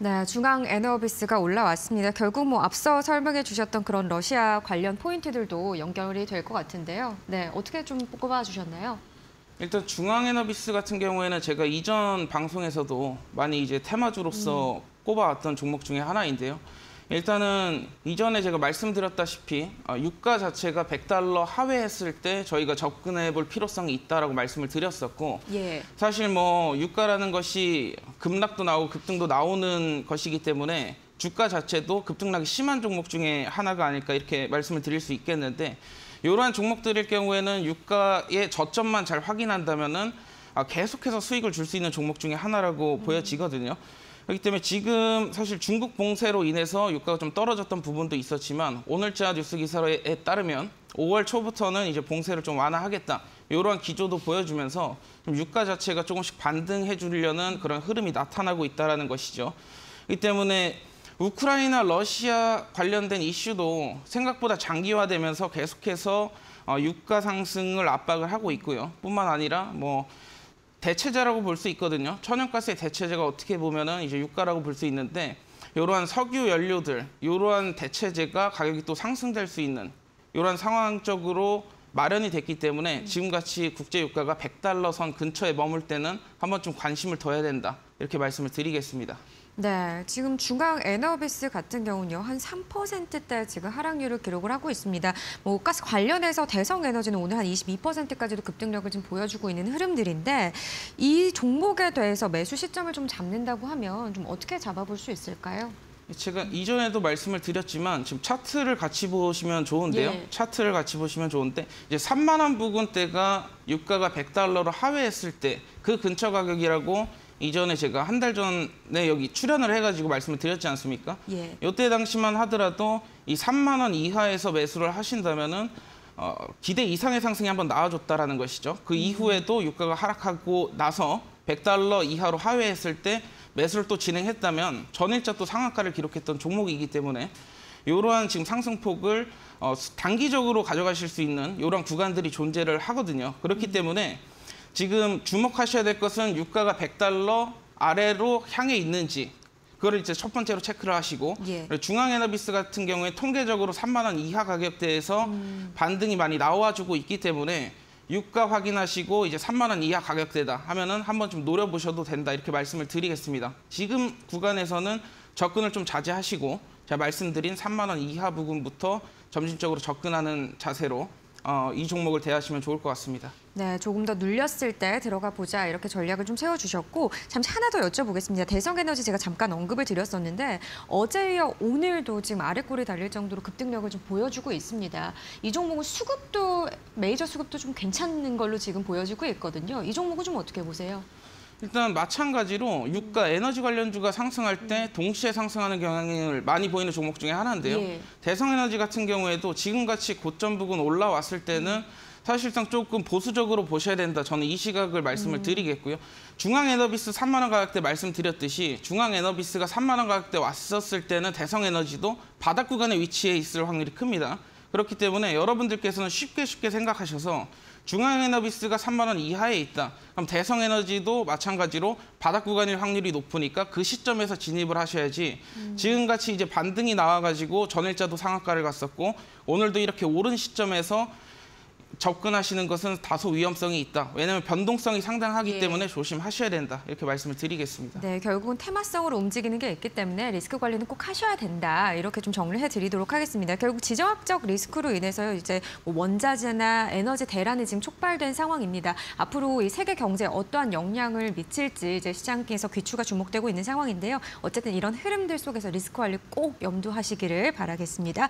네, 중앙 에너비스가 올라왔습니다. 결국 뭐 앞서 설명해 주셨던 그런 러시아 관련 포인트들도 연결이 될 것 같은데요. 네, 어떻게 좀 꼽아 주셨나요? 일단 중앙 에너비스 같은 경우에는 제가 이전 방송에서도 많이 이제 테마주로서 꼽아왔던 종목 중에 하나인데요. 일단은 이전에 제가 말씀드렸다시피 어, 유가 자체가 100달러 하회했을 때 저희가 접근해 볼 필요성이 있다라고 말씀을 드렸었고 예. 사실 뭐 유가라는 것이 급락도 나오고 급등도 나오는 것이기 때문에 주가 자체도 급등락이 심한 종목 중에 하나가 아닐까 이렇게 말씀을 드릴 수 있겠는데 이러한 종목들일 경우에는 유가의 저점만 잘 확인한다면은 아, 계속해서 수익을 줄 수 있는 종목 중에 하나라고 보여지거든요. 그렇기 때문에 지금 사실 중국 봉쇄로 인해서 유가가 좀 떨어졌던 부분도 있었지만 오늘자 뉴스 기사에 따르면 5월 초부터는 이제 봉쇄를 좀 완화하겠다. 이러한 기조도 보여주면서 좀 유가 자체가 조금씩 반등해 주려는 그런 흐름이 나타나고 있다는 것이죠. 이 때문에 우크라이나 러시아 관련된 이슈도 생각보다 장기화되면서 계속해서 어, 유가 상승을 압박을 하고 있고요. 뿐만 아니라 뭐 대체제라고 볼 수 있거든요. 천연가스의 대체제가 어떻게 보면은 이제 유가라고 볼 수 있는데 이러한 석유 연료들, 이러한 대체제가 가격이 또 상승될 수 있는 이러한 상황적으로 마련이 됐기 때문에 지금같이 국제 유가가 100달러 선 근처에 머물 때는 한번 좀 관심을 둬야 된다. 이렇게 말씀을 드리겠습니다. 네, 지금 중앙 에너비스 같은 경우는요, 한 3%대 지금 하락률을 기록을 하고 있습니다. 뭐 가스 관련해서 대성 에너지는 오늘 한 22%까지도 급등력을 좀 보여주고 있는 흐름들인데 이 종목에 대해서 매수 시점을 좀 잡는다고 하면 좀 어떻게 잡아볼 수 있을까요? 제가 이전에도 말씀을 드렸지만 지금 차트를 같이 보시면 좋은데요. 예. 차트를 같이 보시면 좋은데 이제 3만 원 부근대가 유가가 100달러로 하회했을 때 그 근처 가격이라고 이전에 제가 한 달 전에 여기 출연을 해가지고 말씀을 드렸지 않습니까? 예. 이때 당시만 하더라도 이 3만 원 이하에서 매수를 하신다면은 어, 기대 이상의 상승이 한번 나와줬다라는 것이죠. 그 이후에도 유가가 하락하고 나서 100달러 이하로 하회했을 때 매수를 또 진행했다면 전일자 또 상한가를 기록했던 종목이기 때문에 이러한 지금 상승폭을 어, 단기적으로 가져가실 수 있는 이러한 구간들이 존재를 하거든요. 그렇기 때문에 지금 주목하셔야 될 것은 유가가 100달러 아래로 향해 있는지 그걸 이제 첫 번째로 체크를 하시고 예. 중앙에너비스 같은 경우에 통계적으로 3만 원 이하 가격대에서 반등이 많이 나와주고 있기 때문에 유가 확인하시고 이제 3만 원 이하 가격대다 하면은 한번 좀 노려보셔도 된다 이렇게 말씀을 드리겠습니다. 지금 구간에서는 접근을 좀 자제하시고 제가 말씀드린 3만 원 이하 부분부터 점진적으로 접근하는 자세로 어, 이 종목을 대하시면 좋을 것 같습니다. 네, 조금 더 눌렸을 때 들어가 보자 이렇게 전략을 좀 세워주셨고 잠시 하나 더 여쭤보겠습니다. 대성에너지 제가 잠깐 언급을 드렸었는데 어제 이어 오늘도 지금 아래 꼴이 달릴 정도로 급등력을 좀 보여주고 있습니다. 이 종목은 수급도 메이저 수급도 좀 괜찮은 걸로 지금 보여지고 있거든요. 이 종목은 좀 어떻게 보세요? 일단 마찬가지로 유가 에너지 관련주가 상승할 때 동시에 상승하는 경향을 많이 보이는 종목 중에 하나인데요. 예. 대성에너지 같은 경우에도 지금같이 고점 부근 올라왔을 때는 사실상 조금 보수적으로 보셔야 된다. 저는 이 시각을 말씀을 드리겠고요. 중앙에너비스 3만 원 가격대 말씀드렸듯이 중앙에너비스가 3만 원 가격대 왔었을 때는 대성에너지도 바닥 구간에 위치해 있을 확률이 큽니다. 그렇기 때문에 여러분들께서는 쉽게 쉽게 생각하셔서 중앙에너비스가 3만 원 이하에 있다. 그럼 대성에너지도 마찬가지로 바닥 구간일 확률이 높으니까 그 시점에서 진입을 하셔야지 지금같이 이제 반등이 나와가지고 전일자도 상한가를 갔었고 오늘도 이렇게 오른 시점에서 접근하시는 것은 다소 위험성이 있다. 왜냐하면 변동성이 상당하기 예. 때문에 조심하셔야 된다. 이렇게 말씀을 드리겠습니다. 네, 결국은 테마성으로 움직이는 게 있기 때문에 리스크 관리는 꼭 하셔야 된다. 이렇게 좀 정리해 드리도록 하겠습니다. 결국 지정학적 리스크로 인해서 이제 뭐 원자재나 에너지 대란이 지금 촉발된 상황입니다. 앞으로 이 세계 경제에 어떠한 영향을 미칠지 이제 시장에서 귀추가 주목되고 있는 상황인데요. 어쨌든 이런 흐름들 속에서 리스크 관리 꼭 염두하시기를 바라겠습니다.